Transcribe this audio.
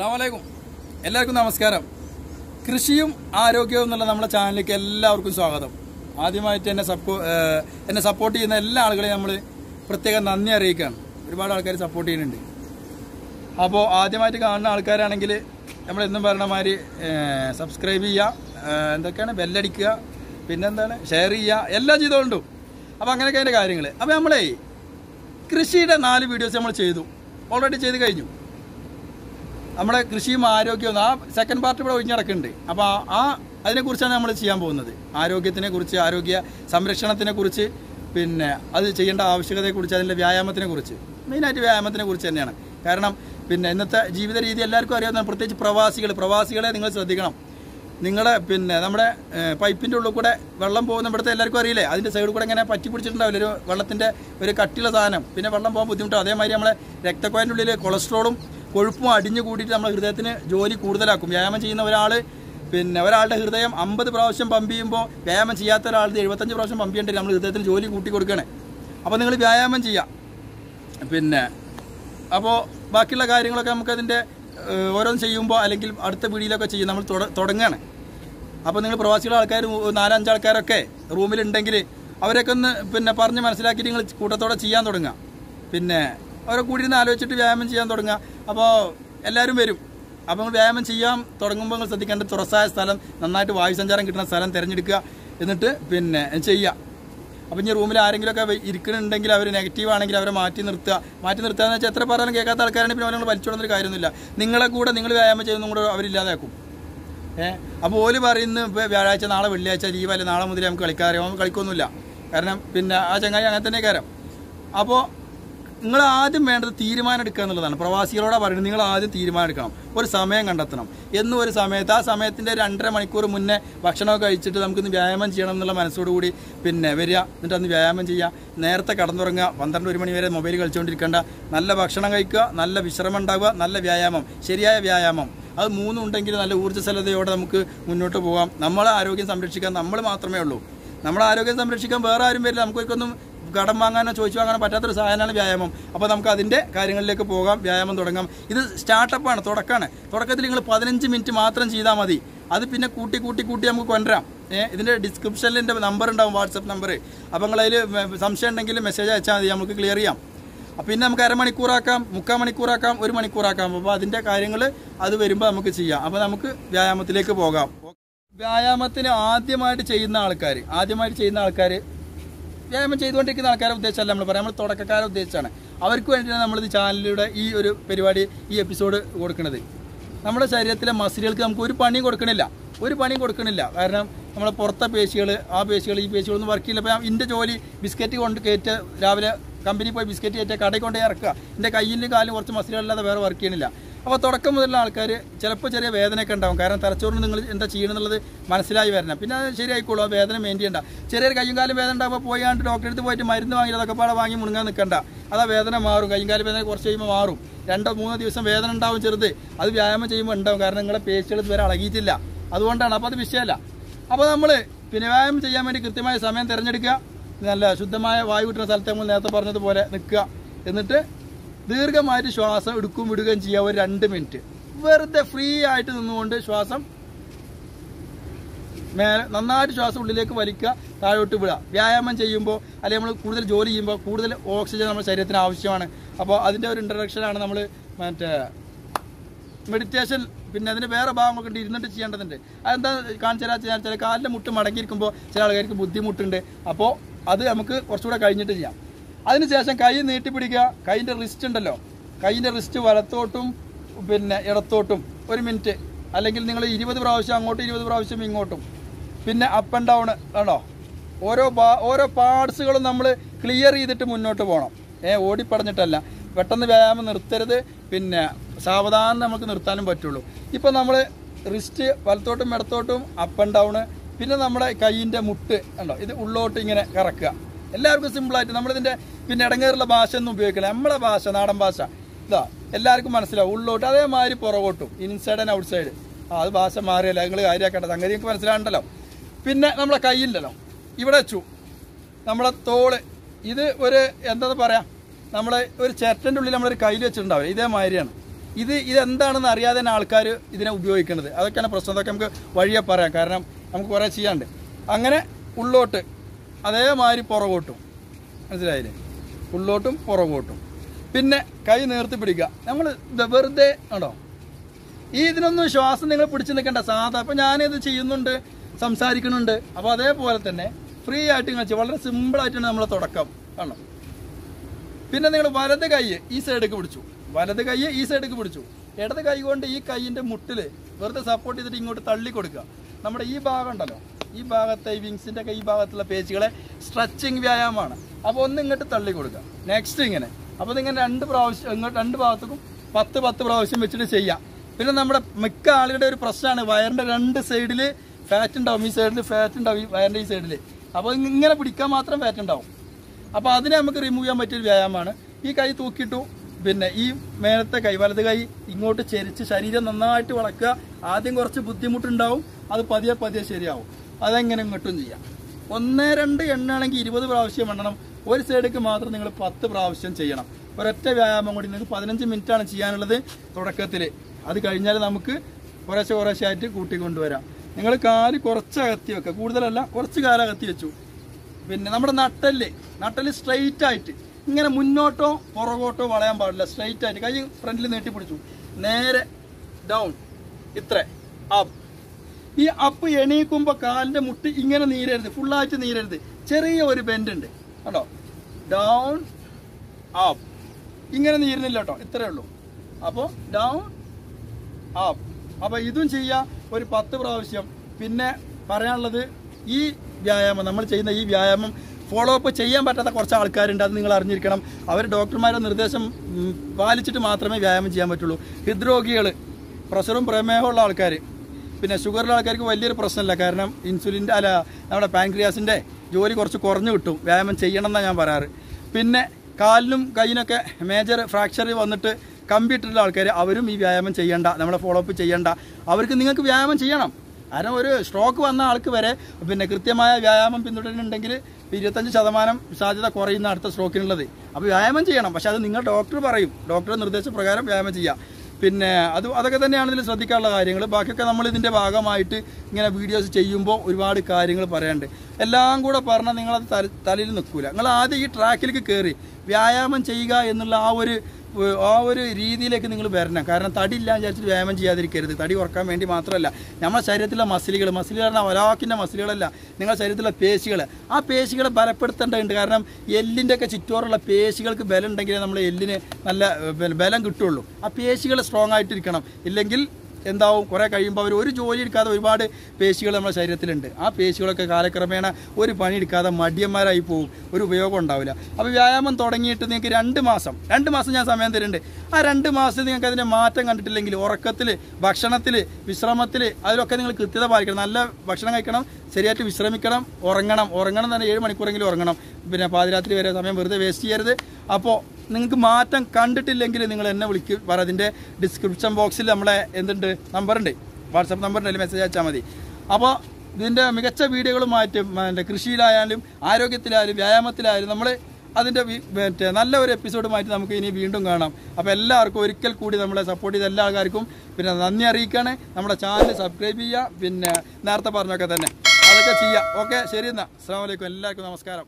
അസ്സാമലൈക്കും എല്ലാവർക്കും നമസ്കാരം. കൃഷിയും ആരോഗ്യവും എന്നുള്ള നമ്മുടെ ചാനലിലേക്ക് എല്ലാവർക്കും സ്വാഗതം. ആദ്യമായിട്ട് എന്നെ സപ്പോ എന്നെ സപ്പോർട്ട് ചെയ്യുന്ന എല്ലാ ആളുകളെയും നമ്മൾ പ്രത്യേകം നന്ദി അറിയിക്കുകയാണ്. ഒരുപാട് ആൾക്കാർ സപ്പോർട്ട് ചെയ്യുന്നുണ്ട്. അപ്പോൾ ആദ്യമായിട്ട് കാണുന്ന ആൾക്കാരാണെങ്കിൽ നമ്മൾ എന്നും പറഞ്ഞ മാതിരി സബ്സ്ക്രൈബ് ചെയ്യുക എന്തൊക്കെയാണ്? ബെല്ലടിക്കുക പിന്നെന്താണ്? ഷെയർ ചെയ്യുക എല്ലാം ചെയ്തുകൊണ്ടും അപ്പോൾ അങ്ങനെയൊക്കെ അതിന്റെ കാര്യങ്ങൾ അപ്പോൾ നമ്മളേ കൃഷിയുടെ നാല് വീഡിയോസ് നമ്മൾ ചെയ്തു. ഓൾറെഡി ചെയ്ത് കഴിഞ്ഞു. നമ്മുടെ കൃഷിയും ആരോഗ്യവും ആ സെക്കൻഡ് പാർട്ട് ഇവിടെ ഒഴിഞ്ഞടക്കുന്നുണ്ട്. അപ്പോൾ ആ അതിനെക്കുറിച്ചാണ് നമ്മൾ ചെയ്യാൻ പോകുന്നത്. ആരോഗ്യത്തിനെ കുറിച്ച് ആരോഗ്യ സംരക്ഷണത്തിനെ കുറിച്ച് പിന്നെ അത് ചെയ്യേണ്ട ആവശ്യകതയെക്കുറിച്ച് അതിന്റെ വ്യായാമത്തിനെ കുറിച്ച് മെയിനായിട്ട് വ്യായാമത്തിനെ കുറിച്ച് തന്നെയാണ്. കാരണം പിന്നെ ഇന്നത്തെ ജീവിത രീതി എല്ലാവർക്കും അറിയാവുന്ന പ്രത്യേകിച്ച് പ്രവാസികൾ പ്രവാസികളെ നിങ്ങൾ ശ്രദ്ധിക്കണം. നിങ്ങളെ പിന്നെ നമ്മുടെ പൈപ്പിന്റെ ഉള്ളിൽ കൂടെ വെള്ളം പോകുന്ന ഇവിടുത്തെ എല്ലാവർക്കും അറിയില്ലേ? അതിന്റെ സൈഡിൽ കൂടെ ഇങ്ങനെ പറ്റി പിടിച്ചിട്ടുണ്ടാവില്ല? ഒരു വെള്ളത്തിന്റെ ഒരു കട്ടിയുള്ള സാധനം. പിന്നെ വെള്ളം പോകാൻ ബുദ്ധിമുട്ടാണ്. അതേമാതിരി നമ്മളെ രക്തക്കോയന്റെ ഉള്ളിൽ കൊളസ്ട്രോളും കൊഴുപ്പും അടിഞ്ഞു കൂടിയിട്ട് നമ്മുടെ ഹൃദയത്തിന് ജോലി കൂടുതലാക്കും. വ്യായാമം ചെയ്യുന്ന ഒരാൾ പിന്നെ ഒരാളുടെ ഹൃദയം അമ്പത് പ്രാവശ്യം പമ്പ് ചെയ്യുമ്പോൾ വ്യായാമം ചെയ്യാത്ത ഒരാൾ എഴുപത്തഞ്ച് പ്രാവശ്യം പമ്പ് ചെയ്യേണ്ടി നമ്മൾ ഹൃദയത്തിന് ജോലി കൂട്ടി കൊടുക്കണേ. അപ്പോൾ നിങ്ങൾ വ്യായാമം ചെയ്യുക പിന്നെ അപ്പോൾ ബാക്കിയുള്ള കാര്യങ്ങളൊക്കെ നമുക്കതിന്റെ ഓരോന്ന് ചെയ്യുമ്പോൾ അല്ലെങ്കിൽ അടുത്ത വീഡിയോയിലൊക്കെ ചെയ്യും. നമ്മൾ തുട- തുടങ്ങുകയാണ് അപ്പോൾ നിങ്ങൾ പ്രവാസികളെ ആൾക്കാർ നാലഞ്ച് ആൾക്കാരൊക്കെ റൂമിലുണ്ടെങ്കിൽ അവരൊക്കെ ഒന്ന് പിന്നെ പറഞ്ഞ് മനസ്സിലാക്കിയിട്ട് നിങ്ങൾ കൂട്ടത്തോടെ ചെയ്യാൻ തുടങ്ങുക പിന്നെ അവരെ കൂടി ഇരുന്ന് ആലോചിച്ചിട്ട് വ്യായാമം ചെയ്യാൻ തുടങ്ങുക അപ്പോൾ എല്ലാവരും വരും. അപ്പോൾ നിങ്ങൾ വ്യായാമം ചെയ്യാൻ തുടങ്ങുമ്പോൾ നിങ്ങൾ ശ്രദ്ധിക്കേണ്ട തുറസായ സ്ഥലം നന്നായിട്ട് വായു സഞ്ചാരം കിട്ടുന്ന സ്ഥലം തിരഞ്ഞെടുക്കുക. എന്നിട്ട് പിന്നെ ചെയ്യുക അപ്പം ഇനി റൂമിൽ ആരെങ്കിലുമൊക്കെ ഇരിക്കുന്നുണ്ടെങ്കിൽ അവർ നെഗറ്റീവ് ആണെങ്കിൽ അവരെ മാറ്റി നിർത്തുക. മാറ്റി നിർത്തുക എന്ന് വെച്ചാൽ എത്ര പറഞ്ഞാലും കേൾക്കാത്ത ആൾക്കാരാണെങ്കിൽ പിന്നെ അവരെ വലിച്ചുകൊണ്ടൊരു കാര്യമൊന്നുമില്ല. നിങ്ങളെ കൂടെ നിങ്ങൾ വ്യായാമം ചെയ്യുന്നതും കൂടെ അവരില്ലാതാക്കും. ഏഹ് അപ്പോൾ ഓൽ പറയുന്ന ഇപ്പോൾ വ്യാഴാഴ്ച നാളെ വെള്ളിയാഴ്ച ലീവല്ലേ? നാളെ മുതൽ നമുക്ക് കളിക്കാറിയാം കളിക്കൊന്നുമില്ല. കാരണം പിന്നെ ആ ചങ്ങായി അങ്ങനെ തന്നെ കയറാം അപ്പോൾ നിങ്ങൾ ആദ്യം വേണ്ടത് തീരുമാനം എടുക്കുക എന്നുള്ളതാണ്. പ്രവാസികളോടാ പറയുന്നത് നിങ്ങൾ ആദ്യം തീരുമാനം എടുക്കണം. ഒരു സമയം കണ്ടെത്തണം. എന്നും ഒരു സമയത്ത്. ആ സമയത്തിന്റെ രണ്ടര മണിക്കൂർ മുന്നേ ഭക്ഷണമൊക്കെ കഴിച്ചിട്ട് നമുക്കിന്ന് വ്യായാമം ചെയ്യണം എന്നുള്ള മനസ്സോടുകൂടി പിന്നെ വരിക. എന്നിട്ട് അന്ന് വ്യായാമം ചെയ്യുക. നേരത്തെ കടന്നുറങ്ങുക. പന്ത്രണ്ട് ഒരു മണി വരെ മൊബൈൽ കളിച്ചുകൊണ്ടിരിക്കേണ്ട നല്ല ഭക്ഷണം കഴിക്കുക. നല്ല വിശ്രമം ഉണ്ടാവുക. നല്ല വ്യായാമം. ശരിയായ വ്യായാമം. അത് മൂന്നുണ്ടെങ്കിൽ നല്ല ഊർജസ്വലതയോടെ നമുക്ക് മുന്നോട്ട് പോകാം. നമ്മളെ ആരോഗ്യം സംരക്ഷിക്കാൻ നമ്മൾ മാത്രമേ ഉള്ളൂ. നമ്മളെ ആരോഗ്യം സംരക്ഷിക്കാൻ വേറെ ആരും വരില്ല. നമുക്കൊന്നും കടം വാങ്ങാനോ ചോദിച്ചു വാങ്ങാനോ പറ്റാത്തൊരു സാധനമാണ് വ്യായാമം. അപ്പോൾ നമുക്ക് അതിന്റെ കാര്യങ്ങളിലേക്ക് പോകാം വ്യായാമം തുടങ്ങാം. ഇത് സ്റ്റാർട്ടപ്പാണ് തുടക്കമാണ്. തുടക്കത്തിൽ നിങ്ങൾ പതിനഞ്ച് മിനിറ്റ് മാത്രം ചെയ്താൽ മതി. അത് പിന്നെ കൂട്ടി കൂട്ടി കൂട്ടി നമുക്ക് കൊണ്ടുവരാം. ഏഹ് ഇതിന്റെ ഡിസ്ക്രിപ്ഷനിൽ എന്റെ നമ്പർ ഉണ്ടാവും വാട്സപ്പ് നമ്പർ അപ്പോൾ നിങ്ങൾ അതിൽ സംശയം ഉണ്ടെങ്കിൽ മെസ്സേജ് അയച്ചാൽ മതി നമുക്ക് ക്ലിയർ ചെയ്യാം. പിന്നെ നമുക്ക് അരമണിക്കൂറാക്കാം മുക്കാൽ മണിക്കൂറാക്കാം ഒരു മണിക്കൂറാക്കാം അപ്പോൾ അതിന്റെ കാര്യങ്ങൾ അത് വരുമ്പോൾ നമുക്ക് ചെയ്യാം. അപ്പോൾ നമുക്ക് വ്യായാമത്തിലേക്ക് പോകാം. വ്യായാമത്തിന് ആദ്യമായിട്ട് ചെയ്യുന്ന ആൾക്കാർ ആദ്യമായിട്ട് ചെയ്യുന്ന ആൾക്കാർ വ്യായാമം ചെയ്തുകൊണ്ടിരിക്കുന്ന ആൾക്കാരെ ഉദ്ദേശമല്ല നമ്മൾ പറയാം. നമ്മൾ തുടക്കക്കാരെ ഉദ്ദേശിച്ചാണ്. അവർക്ക് നമ്മൾ ഈ ചാനലിലൂടെ ഈ ഒരു പരിപാടി ഈ എപ്പിസോഡ് കൊടുക്കുന്നത് നമ്മുടെ ശരീരത്തിലെ മസിലുകൾക്ക് നമുക്ക് ഒരു പണിയും കൊടുക്കണില്ല. ഒരു പണിയും കൊടുക്കണില്ല. കാരണം നമ്മളെ പുറത്തെ പേശികൾ ആ പേശികൾ ഈ പേശികളൊന്നും വർക്ക് ചെയ്യില്ല. അപ്പോൾ എന്റെ ജോലി ബിസ്ക്കറ്റ് കൊണ്ട് കയറ്റ് രാവിലെ കമ്പനി പോയി ബിസ്ക്കറ്റ് കയറ്റുക കടയിൽ കൊണ്ട് ഇറക്കുക. എന്റെ കയ്യിലും കാലും കുറച്ച് മസിലുകളില്ലാതെ വേറെ വർക്ക് ചെയ്യണില്ല. അപ്പോൾ തുടക്കം മുതലുള്ള ആൾക്കാർ ചിലപ്പോൾ ചെറിയ വേദനയൊക്കെ ഉണ്ടാവും. കാരണം തലച്ചോറിന് നിങ്ങൾ എന്താ ചെയ്യണമെന്നുള്ളത് മനസ്സിലായി വരണം. പിന്നെ അത് ശരിയായിക്കോളൂ ആ വേദന മെയിൻ ചെയ്യണ്ട. ചെറിയൊരു കയ്യും കാലം വേദന ഉണ്ടാകുമ്പോൾ പോയി പോയാണ്ട് ഡോക്ടറെ അടുത്ത് പോയിട്ട് മരുന്ന് വാങ്ങി അതൊക്കെ പാടെ വാങ്ങി മുണുങ്ങാൻ നിൽക്കണ്ട അതാ വേദന മാറും. കയ്യും കാലം വേദന കുറച്ച് കഴിയുമ്പോൾ മാറും. രണ്ടോ മൂന്നോ ദിവസം വേദന ഉണ്ടാവും ചെറുത്. അത് വ്യായാമം ചെയ്യുമ്പോൾ ഉണ്ടാവും. കാരണം നിങ്ങളുടെ പേശികൾ ഇതുവരെ അളകിയിട്ടില്ല അതുകൊണ്ടാണ്. അപ്പോൾ അത് വിഷയമല്ല. അപ്പോൾ നമ്മൾ പിന്നെ വ്യായാമം ചെയ്യാൻ വേണ്ടി കൃത്യമായ സമയം തിരഞ്ഞെടുക്കുക. നല്ല ശുദ്ധമായ വായു കിട്ടുന്ന സ്ഥലത്ത് നമ്മൾ നേരത്തെ പറഞ്ഞതുപോലെ നിൽക്കുക. എന്നിട്ട് ദീർഘമായിട്ട് ശ്വാസം എടുക്കും വിടുകയും ചെയ്യുക ഒരു രണ്ട് മിനിറ്റ്. വെറുതെ ഫ്രീ ആയിട്ട് നിന്നുകൊണ്ട് ശ്വാസം മേലെ നന്നായിട്ട് ശ്വാസം ഉള്ളിലേക്ക് വലിക്കുക താഴോട്ട് വിടുക. വ്യായാമം ചെയ്യുമ്പോൾ അല്ലെങ്കിൽ നമ്മൾ കൂടുതൽ ജോലി ചെയ്യുമ്പോൾ കൂടുതൽ ഓക്സിജൻ നമ്മുടെ ശരീരത്തിന് ആവശ്യമാണ്. അപ്പോൾ അതിന്റെ ഒരു ഇൻട്രഡക്ഷനാണ് നമ്മൾ മറ്റേ മെഡിറ്റേഷൻ പിന്നെ അതിന്റെ വേറെ ഭാഗങ്ങളൊക്കെ ഉണ്ട് ഇരുന്നിട്ട് ചെയ്യേണ്ടതുണ്ട്. അതെന്താ കാണിച്ചു തരാ? ചെയ്യാൻ ചില കാലിന്റെ മുട്ട് മടങ്ങിയിരിക്കുമ്പോൾ ചില ആൾക്കാർക്ക് ബുദ്ധിമുട്ടുണ്ട്. അപ്പോൾ അത് നമുക്ക് കുറച്ചുകൂടെ കഴിഞ്ഞിട്ട് ചെയ്യാം. അതിനുശേഷം കൈ നീട്ടിപ്പിടിക്കുക കൈന്റെ റിസ്റ്റ് ഉണ്ടല്ലോ. കൈന്റെ റിസ്റ്റ് വലത്തോട്ടും പിന്നെ ഇടത്തോട്ടും ഒരു മിനിറ്റ്. അല്ലെങ്കിൽ നിങ്ങൾ ഇരുപത് പ്രാവശ്യം അങ്ങോട്ടും ഇരുപത് പ്രാവശ്യം ഇങ്ങോട്ടും. പിന്നെ അപ്പ് ആൻഡ് ഡൗൺ ആണോ? ഓരോ ഓരോ പാർട്സുകളും നമ്മൾ ക്ലിയർ ചെയ്തിട്ട് മുന്നോട്ട് പോകണം. ഏ ഓടിപ്പടഞ്ഞിട്ടല്ല. പെട്ടെന്ന് വ്യായാമം നിർത്തരുത്. പിന്നെ സാവധാനം നമുക്ക് നിർത്താനും പറ്റുള്ളൂ. ഇപ്പം നമ്മൾ റിസ്റ്റ് വലത്തോട്ടും ഇടത്തോട്ടും അപ്പ് ആൻഡ് ഡൗൺ പിന്നെ നമ്മുടെ കൈയിന്റെ മുട്ട് ഉണ്ടോ? ഇത് ഉള്ളോട്ട് ഇങ്ങനെ കറക്കുക. എല്ലാവർക്കും സിമ്പിളായിട്ട് നമ്മളിതിന്റെ പിന്നെ ഇടങ്ങേറുള്ള ഭാഷ ഒന്നും ഉപയോഗിക്കില്ല. നമ്മളെ ഭാഷ നാടൻ ഭാഷ. ഇതാ എല്ലാവർക്കും മനസ്സിലാവും. ഉള്ളോട്ട് അതേമാതിരി പുറകോട്ടും ഇൻസൈഡ് ആൻഡ് ഔട്ട് സൈഡ് ആ അത് ഭാഷ മാറിയല്ല? നിങ്ങൾ കാര്യമാക്കേണ്ട സംഗതി നിങ്ങൾക്ക് മനസ്സിലാകണ്ടല്ലോ പിന്നെ നമ്മളെ കയ്യില്ലല്ലോ ഇവിടെ വെച്ചു. നമ്മളെ തോൾ. ഇത് ഒരു എന്താ പറയാ? നമ്മളെ ഒരു ചിരട്ടന്റെ ഉള്ളിൽ നമ്മളൊരു കയ്യിൽ വെച്ചിട്ടുണ്ടാവില്ല? ഇതേമാതിരിയാണ്. ഇത് ഇതെന്താണെന്ന് അറിയാതെ തന്നെ ആൾക്കാർ ഇതിനെ ഉപയോഗിക്കുന്നത് അതൊക്കെയാണ് പ്രശ്നം. അതൊക്കെ നമുക്ക് വഴിയെ പറയാം. കാരണം നമുക്ക് കുറേ ചെയ്യാണ്ട് അങ്ങനെ ഉള്ളോട്ട് അതേമാതിരി പുറകോട്ടും. മനസ്സിലായില്ലേ? ഉള്ളോട്ടും പുറകോട്ടും. പിന്നെ കൈ നേർത്തി പിടിക്കുക. നമ്മൾ വെറുതെ ആണോ? ഈ ഇതിനൊന്നും ശ്വാസം നിങ്ങൾ പിടിച്ചു നിൽക്കേണ്ട. സാധാ ഇപ്പം ഞാനിത് ചെയ്യുന്നുണ്ട് സംസാരിക്കുന്നുണ്ട്. അപ്പോൾ അതേപോലെ തന്നെ ഫ്രീ ആയിട്ട് നിങ്ങൾ. വളരെ സിമ്പിളായിട്ടാണ് നമ്മൾ തുടക്കം. കാണണം പിന്നെ നിങ്ങൾ വലത് കൈ ഈ സൈഡേക്ക് പിടിച്ചു. വലത് കൈ ഈ സൈഡേക്ക് പിടിച്ചു. ഇടത് കൈ കൊണ്ട് ഈ കൈയിന്റെ മുട്ടിൽ വെറുതെ സപ്പോർട്ട് ചെയ്തിട്ട് ഇങ്ങോട്ട് തള്ളി കൊടുക്കുക. നമ്മുടെ ഈ ഭാഗം ഉണ്ടല്ലോ. ഈ ഭാഗത്തെ ഈ വിങ്സിന്റെ ഈ ഭാഗത്തുള്ള പേജുകളെ സ്ട്രെച്ചിങ് വ്യായാമമാണ്. അപ്പോൾ ഒന്ന് ഇങ്ങോട്ട് തള്ളി കൊടുക്കുക നെക്സ്റ്റ് ഇങ്ങനെ. അപ്പോൾ ഇതിങ്ങനെ രണ്ട് പ്രാവശ്യം ഇങ്ങോട്ട് രണ്ട് ഭാഗത്തേക്കും പത്ത് പത്ത് പ്രാവശ്യം വെച്ചിട്ട് ചെയ്യാം. പിന്നെ നമ്മുടെ മിക്ക ആളുകളുടെ ഒരു പ്രശ്നമാണ് വയറിന്റെ രണ്ട് സൈഡിൽ ഫാറ്റ് ഉണ്ടാവും. ഈ സൈഡിൽ ഫാറ്റ് ഉണ്ടാവും ഈ വയറിന്റെ ഈ സൈഡിൽ അപ്പോൾ ഇങ്ങനെ പിടിക്കാൻ മാത്രം ഫാറ്റ് ഉണ്ടാവും. അപ്പോൾ അതിനെ നമുക്ക് റിമൂവ് ചെയ്യാൻ പറ്റിയൊരു വ്യായാമമാണ്. ഈ കൈ തൂക്കിയിട്ടു പിന്നെ ഈ മേലത്തെ കൈ വലത് കൈ ഇങ്ങോട്ട് ചെരിച്ച് ശരീരം നന്നായിട്ട് വളക്കുക. ആദ്യം കുറച്ച് ബുദ്ധിമുട്ടുണ്ടാവും. അത് പതിയെ പതിയെ ശരിയാവും. അതെങ്ങനെ ഇങ്ങോട്ടും ചെയ്യാം? ഒന്ന് രണ്ട് എണ്ണാണെങ്കിൽ ഇരുപത് പ്രാവശ്യം എണ്ണണം. ഒരു സൈഡിലേക്ക് മാത്രം നിങ്ങൾ പത്ത് പ്രാവശ്യം ചെയ്യണം. ഒരൊറ്റ വ്യായാമം കൂടി നിങ്ങൾക്ക് പതിനഞ്ച് മിനിറ്റാണ് ചെയ്യാനുള്ളത് തുടക്കത്തിൽ അത് കഴിഞ്ഞാൽ നമുക്ക് കുറേശ്ശെ കുറേശ്ശെ ആയിട്ട് കൂട്ടിക്കൊണ്ടുവരാം നിങ്ങൾ കാൽ കുറച്ച് അകത്തി വെക്കുക. കൂടുതലല്ല കുറച്ച് കാലം അകത്തി വെച്ചു. പിന്നെ നമ്മുടെ നട്ടൽ നട്ടൽ സ്ട്രെയിറ്റ് ആയിട്ട്. ഇങ്ങനെ മുന്നോട്ടോ പുറകോട്ടോ വളയാൻ പാടില്ല. സ്ട്രെയിറ്റ് ആയിട്ട്. കൈ ഫ്രണ്ടിൽ നീട്ടി പിടിച്ചു. നേരെ ഡൗൺ ഇത്ര. അപ്പ് ഈ അപ്പ് എണീക്കുമ്പോൾ കാലിന്റെ മുട്ട് ഇങ്ങനെ നീരരുത് ഫുള്ളായിട്ട് നീരരുത്. ചെറിയ ഒരു ബെൻഡ് ഉണ്ട്. കേട്ടോ ഡൗൺ അപ്പ് ഇങ്ങനെ നീരുന്നില്ല കേട്ടോ ഇത്രയേ ഉള്ളൂ. അപ്പോൾ ഡൗൺ അപ്പ് അപ്പൊ ഇതും ചെയ്യുക ഒരു പത്ത് പ്രാവശ്യം. പിന്നെ പറയാനുള്ളത് ഈ വ്യായാമം നമ്മൾ ചെയ്യുന്ന ഈ വ്യായാമം ഫോളോ അപ്പ് ചെയ്യാൻ പറ്റാത്ത കുറച്ച് ആൾക്കാരുണ്ട് അത് നിങ്ങൾ അറിഞ്ഞിരിക്കണം. അവർ ഡോക്ടർമാരുടെ നിർദ്ദേശം പാലിച്ചിട്ട് മാത്രമേ വ്യായാമം ചെയ്യാൻ പറ്റുള്ളൂ. ഹൃദ്രോഗികൾ പ്രഷറും പ്രമേഹമുള്ള ആൾക്കാർ പിന്നെ ഷുഗറുള്ള ആൾക്കാർക്ക് വലിയൊരു പ്രശ്നമില്ല. കാരണം ഇൻസുലിന്റെ അല്ല നമ്മുടെ പാൻക്രിയാസിന്റെ ജോലി കുറച്ച് കുറഞ്ഞു കിട്ടും. വ്യായാമം ചെയ്യണം എന്നാണ് ഞാൻ പറയാറ്. പിന്നെ കാലിനും കൈയിനൊക്കെ മേജർ ഫ്രാക്ചർ വന്നിട്ട് കമ്പ്യൂട്ടറിലെ ആൾക്കാർ അവരും ഈ വ്യായാമം ചെയ്യണ്ട നമ്മളെ ഫോളോ അപ്പ് ചെയ്യണ്ട. അവർക്ക് നിങ്ങൾക്ക് വ്യായാമം ചെയ്യണം. കാരണം ഒരു സ്ട്രോക്ക് വന്ന ആൾക്ക് വരെ പിന്നെ കൃത്യമായ വ്യായാമം പിന്തുടരുന്നുണ്ടെങ്കിൽ ഇരുപത്തഞ്ച് ശതമാനം സാധ്യത കുറയുന്ന അടുത്ത സ്ട്രോക്കിനുള്ളത് അപ്പോൾ വ്യായാമം ചെയ്യണം. പക്ഷേ അത് നിങ്ങൾ ഡോക്ടർ പറയും. ഡോക്ടറുടെ നിർദ്ദേശപ്രകാരം വ്യായാമം ചെയ്യാം. പിന്നെ അത് അതൊക്കെ തന്നെയാണ് ഇതിൽ ശ്രദ്ധിക്കാനുള്ള കാര്യങ്ങൾ. ബാക്കിയൊക്കെ നമ്മൾ ഇതിന്റെ ഭാഗമായിട്ട് ഇങ്ങനെ വീഡിയോസ് ചെയ്യുമ്പോൾ ഒരുപാട് കാര്യങ്ങൾ പറയാണ്ട് എല്ലാം കൂടെ പറഞ്ഞാൽ നിങ്ങളത് തല തലയിൽ നിൽക്കൂല. നിങ്ങൾ ആദ്യം ഈ ട്രാക്കിലേക്ക് കയറി വ്യായാമം ചെയ്യുക എന്നുള്ള ആ ഒരു ആ ഒരു രീതിയിലേക്ക് നിങ്ങൾ വരണം. കാരണം തടി ഇല്ല വിചാരിച്ചിട്ട് വ്യായാമം ചെയ്യാതിരിക്കരുത്. തടി കുറയ്ക്കാൻ വേണ്ടി മാത്രമല്ല നമ്മുടെ ശരീരത്തിലെ മസിലുകൾ മസിലുകൾ പറഞ്ഞാൽ ഒരാക്കിന്റെ മസിലുകളല്ല നിങ്ങളുടെ ശരീരത്തിലെ പേശികൾ ആ പേശികളെ ബലപ്പെടുത്തേണ്ടതുണ്ട്. കാരണം എല്ലിന്റെ ഒക്കെ ചുറ്റോറുള്ള പേശികൾക്ക് ബലം ഉണ്ടെങ്കിലേ നമ്മൾ എല്ലിന് നല്ല ബലം കിട്ടുള്ളൂ ആ പേശികൾ സ്ട്രോങ് ആയിട്ടിരിക്കണം. ഇല്ലെങ്കിൽ എന്താവും? കുറേ കഴിയുമ്പോൾ അവർ ഒരു ജോലി എടുക്കാതെ ഒരുപാട് പേശികൾ നമ്മുടെ ശരീരത്തിലുണ്ട്. ആ പേശികളൊക്കെ കാലക്രമേണ ഒരു പണി എടുക്കാതെ മടിയന്മാരായി പോകും ഒരു ഉപയോഗം ഉണ്ടാവില്ല. അപ്പോൾ വ്യായാമം തുടങ്ങിയിട്ട് നിങ്ങൾക്ക് രണ്ട് മാസം രണ്ട് മാസം ഞാൻ സമയം തരുന്നുണ്ട്. ആ രണ്ട് മാസത്തിൽ നിങ്ങൾക്ക് അതിന്റെ മാറ്റം കണ്ടിട്ടില്ലെങ്കിൽ ഉറക്കത്തിൽ ഭക്ഷണത്തിൽ വിശ്രമത്തിൽ അതിലൊക്കെ നിങ്ങൾ കൃത്യത പാലിക്കണം. നല്ല ഭക്ഷണം കഴിക്കണം ശരിയായിട്ട് വിശ്രമിക്കണം ഉറങ്ങണം. ഉറങ്ങണം തന്നെ ഏഴ് മണിക്കൂറെങ്കിലും ഉറങ്ങണം. പിന്നെ പാതിരാത്രി വരെ സമയം വെറുതെ വേസ്റ്റ് ചെയ്യരുത്. അപ്പോൾ നിങ്ങൾക്ക് മാറ്റം കണ്ടിട്ടില്ലെങ്കിൽ നിങ്ങൾ എന്നെ വിളിക്കും. പറ അതിന്റെ ഡിസ്ക്രിപ്ഷൻ ബോക്സിൽ നമ്മളെ എന്തുണ്ട്? നമ്പറുണ്ട് വാട്സപ്പ് നമ്പറിന്റെ മെസ്സേജ് അയച്ചാൽ മതി. അപ്പോൾ ഇതിന്റെ മികച്ച വീഡിയോകളുമായിട്ടും എന്റെ കൃഷിയിലായാലും ആരോഗ്യത്തിലായാലും വ്യായാമത്തിലായാലും നമ്മൾ അതിന്റെ മറ്റേ നല്ല ഒരു എപ്പിസോഡുമായിട്ട് നമുക്ക് ഇനി വീണ്ടും കാണാം. അപ്പോൾ എല്ലാവർക്കും ഒരിക്കൽ കൂടി നമ്മളെ സപ്പോർട്ട് ചെയ്ത എല്ലാ ആൾക്കാർക്കും പിന്നെ നന്ദി അറിയിക്കുകയാണ് നമ്മുടെ ചാനൽ സബ്സ്ക്രൈബ് ചെയ്യുക. പിന്നെ നേരത്തെ പറഞ്ഞൊക്കെ തന്നെ. അതൊക്കെ ചെയ്യാം. ഓക്കെ ശരി എന്നാൽ അസ്സാം വലൈക്കും എല്ലാവർക്കും നമസ്കാരം.